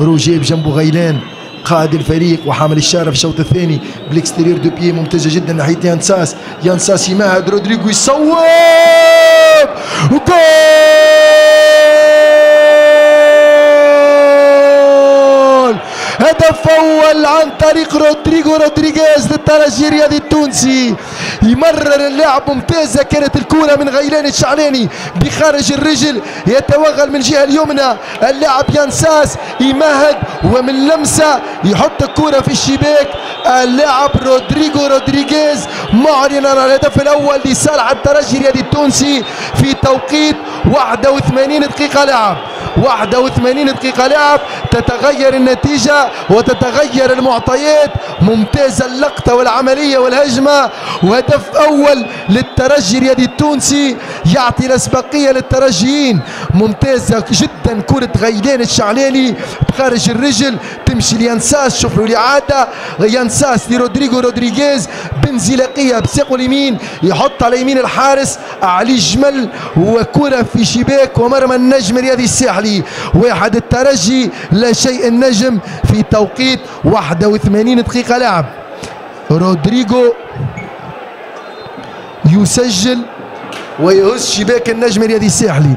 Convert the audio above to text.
روجيه بجنبه غيلان قائد الفريق وحامل الشارة في الشوط الثاني. بال extérieur du pied ممتازة جدا ناحية يانساس. يانساس يمهد رودريجو يصوب! وجول! هدف أول عن طريق رودريجو رودريغيز للترجي الرياضي التونسي. يمرر اللعب ممتازة كانت الكرة من غيلان الشعلاني بخارج الرجل يتوغل من الجهه اليمنى اللاعب ينساس يمهد ومن لمسة يحط الكرة في الشباك اللاعب رودريجو رودريغيز على الهدف الأول لصالح الترجي الرياضي التونسي في توقيت 81 دقيقة لعب. 81 دقيقة لعب. تتغير النتيجة وتتغير المعطيات. ممتازة اللقطة والعملية والهجمة. وهدف أول للترجي الرياضي التونسي. يعطي الأسبقية للترجيين. ممتازة جدا. كرة غيلان الشعلاني بخارج الرجل. تمشي لينساس شوف له الإعادة. ينساس لرودريجو رودريغيز. بانزلاقية بساقه اليمين. يحط على يمين الحارس. علي جمل. وكرة في شباك ومرمى النجم الرياضي الساحلي. واحد الترجي لا شيء النجم في توقيت 81 دقيقة لعب رودريجو يسجل ويهز شباك النجم الرياضي الساحلي.